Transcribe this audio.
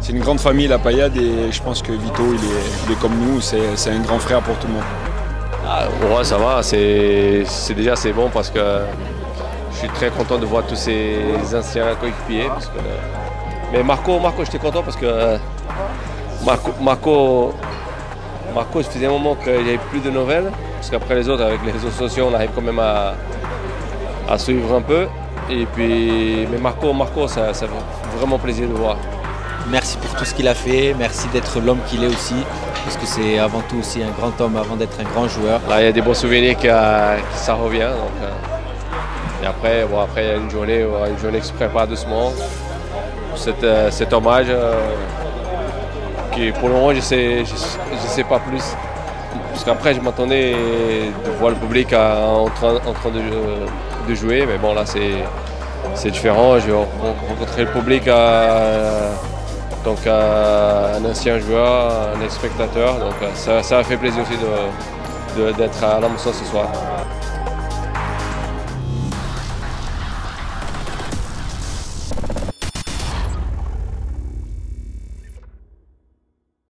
c'est une grande famille la Payade et je pense que Vito il est, comme nous, c'est un grand frère pour tout le monde. Ah, ouais, ça va, c'est déjà c'est bon parce que je suis très content de voir tous ces anciens coéquipiers. mais Marco, Marco j'étais content parce que Marco, Marco, Marco, faisait un moment qu'il n'y avait plus de nouvelles, parce qu'après les autres, avec les réseaux sociaux, on arrive quand même à, à suivre un peu. Et puis, mais Marco, Marco, ça, ça fait vraiment plaisir de voir. Merci pour tout ce qu'il a fait, merci d'être l'homme qu'il est aussi, parce que c'est avant tout aussi un grand homme avant d'être un grand joueur. Là, il y a des bons souvenirs qui, ça revient. Euh, et après, bon, après, il y a une journée, une journée qui se prépare doucement. Cet, euh, hommage, euh, qui pour le moment, je ne sais, pas plus. Parce qu'après, je m'attendais de voir le public en train, en train de, de, jouer, mais bon, là, c'est différent. Je vais rencontrer le public à donc un ancien joueur, un ex-spectateur. Donc ça, ça a fait plaisir aussi d'être à l'Amsterdam ce soir.